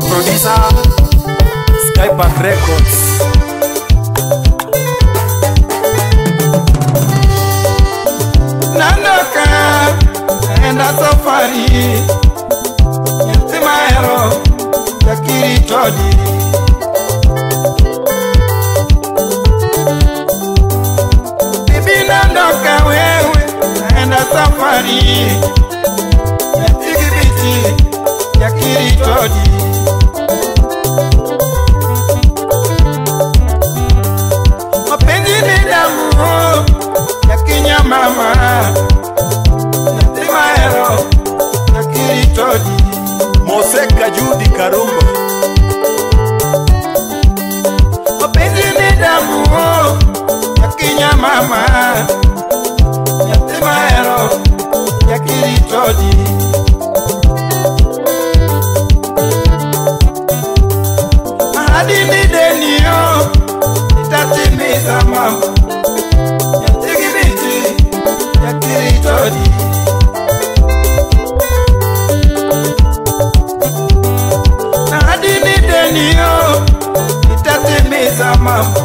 my producer Skypad Records Nanoka and a safari Yatimaero Yakiri Todi Bibi Nanoka wewe and a safari Yatigibiti Yakiri Todi mama yatema ero yakiritodi mahadini denio itatimiza mama yatigiriti yakiritodi mahadini denio itatimiza mama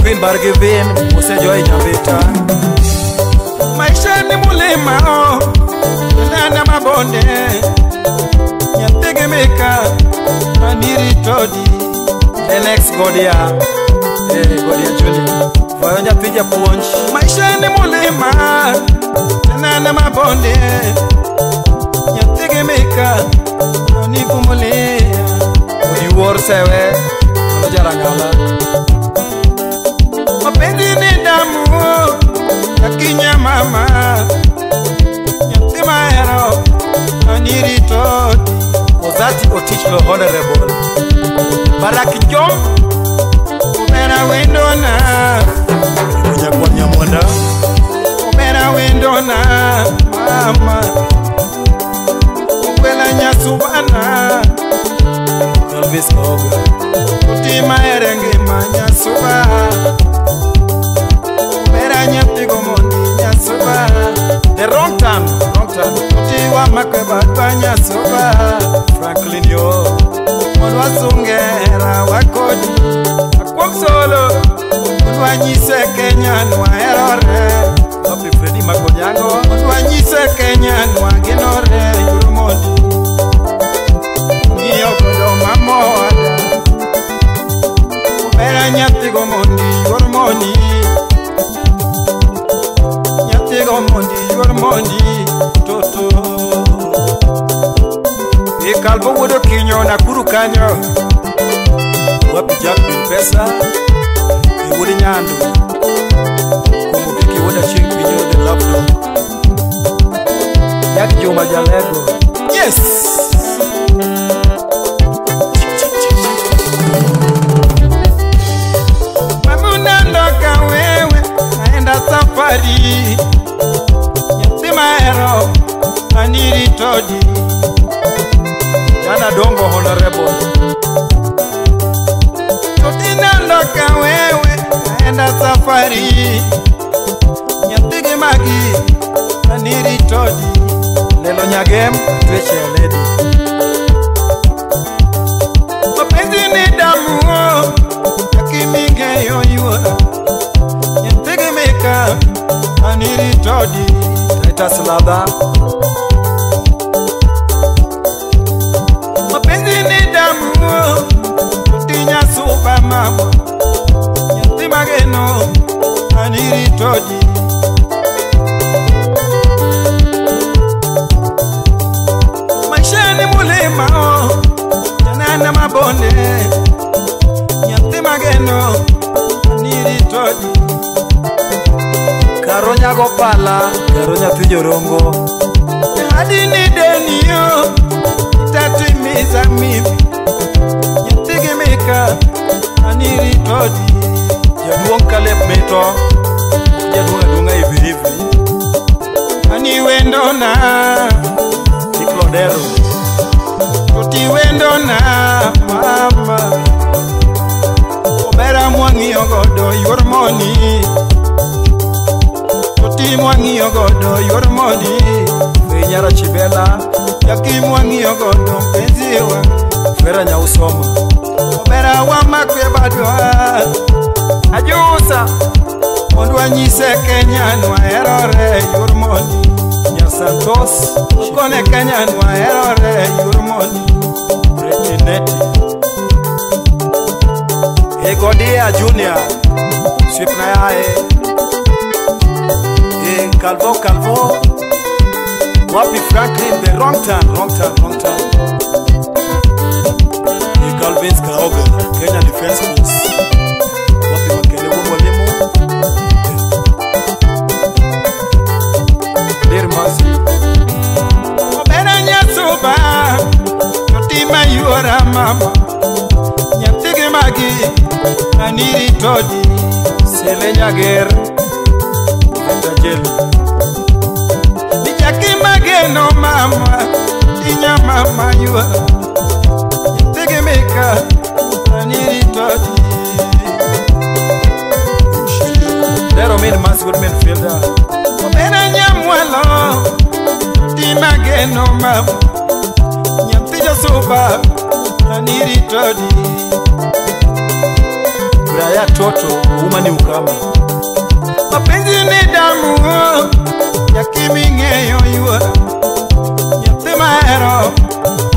kwin bar gi vin osejoe jovita maisha ni mulima o nana mabonde nyathegemeka aniritodi enex godia Hey, maisha ni mulima tenana mabonde nyathegemeka onivumulia oiwor sewe ojarangala mama nyathima hero anirito ozati otichlo honorable barak jom omena wendona ojakonyamwanda omena wendona mama ogwela nyasubana elvis og otima erengema nyasuba longtime, longtime. Tiwa makweba tanya soba, Franklin yo. Mwa sungera wakodi, akwa solo. Mwa nyise Kenya nwa erore. Papi Freddy Makonyango. Mwa nyise Kenya nwa ginore. Yurumoni. Niyo kudo mamoa. Mera nyati gomondi, yurumoni. Nyati gomondi, yurumoni yormondi toto ekal bo wodo kinyo na kuru kanyo wapijakbin pesa iwodi nyandu komobiki woda chieng pinyo de labdo yak joma jalego yes kadongo honorebo tutinandoka wewe naenda safari nyatigi magi naniritodi lelo nyagem tweshelede mapenzi ni damuo akimigeyoywa nyatigimika naniritodi taitasladha pala kendo nyathi jorongo adini deniyo itatimiza mipi nyathigimika aniritodi jaduong' kalep mito jaduong' aduong'a ivirivri ani wendona iklodero toti wendona mama obera mwang'iyo godo yuor moni yakimwang'iyo godo yuor modi finyara chibela yakimwang'iyo godo penziwe fera nyausoma obera wamakwe badwa ajusa mondo wanyise kenya nwaherore yuor modi nyasatos ukone kenya nwaherore yuor modi rejineti egodia junior swipnayae calvo calvo wapi franklin the wrong time wrong time wrong time ni calvin kaoga kenya defense force wapi makele wumolimo dear mas Benanya Soba, Katima Yuara Mama, Nyatigi Magi, Aniri Todi, Selenya Guerra, no mama, inya mama you are. Take a make I need it to There are many mass good feel that. Men and no mama. Yam teacher so bad, I need it toto, umani ukama. Mapenzi ni damu, oh. Kaki ming'eyo yua Nyathi mahero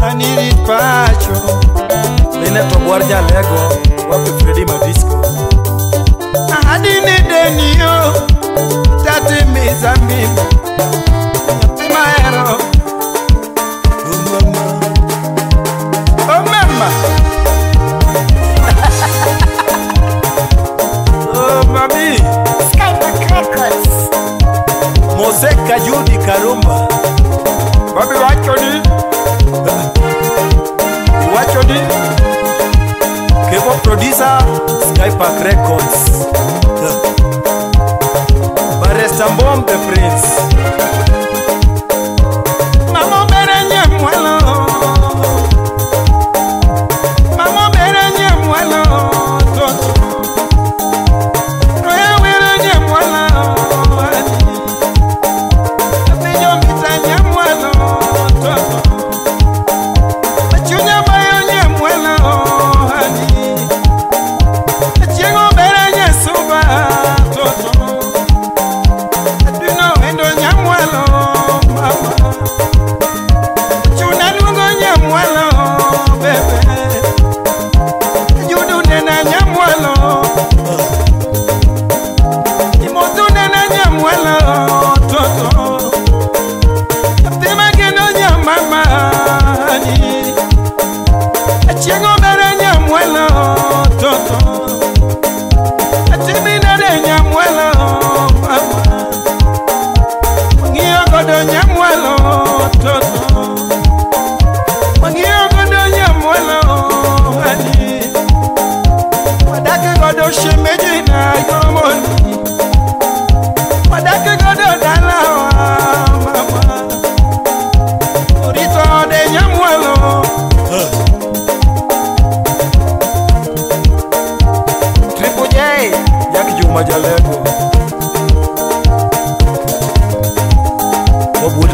Aniri pacho Line to gwar jalego Wapi Freddy Madisco Adine denio Tate mizambimu kuma babi wacho ni wacho ni kebo produsa skypark records baresta mbombe prince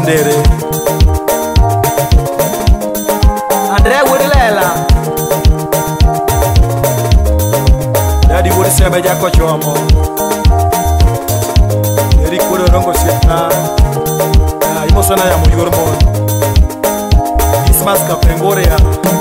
ndere andre wod lela dadi wod sebe jakochomo eri kwodo dongo siepna imosona yamo yor mon ismas kapengoria